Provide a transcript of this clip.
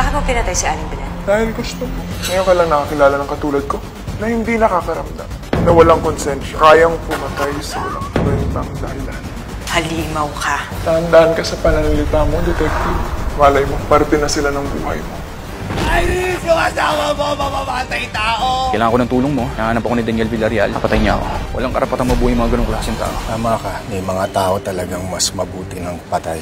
Bakit mo pinatay si Aling Belen? Dahil gusto mo. Ngayon ka lang nakakilala ng katulad ko na hindi nakakaramdam, na walang konsensya, kayang pumatay sa walang kwentang dahilan. Halimaw ka. Tandaan ka sa pananalita mo, detective. Malay mo, parte na sila ng buhay mo. Kailangan ko ng tulong mo. Nahanap ako ni Daniel Villarreal. Napatay niya ako. Walang karapatang mabuhay mga ganong klaseng tao. Tama ka, may mga tao talagang mas mabuti ng patay.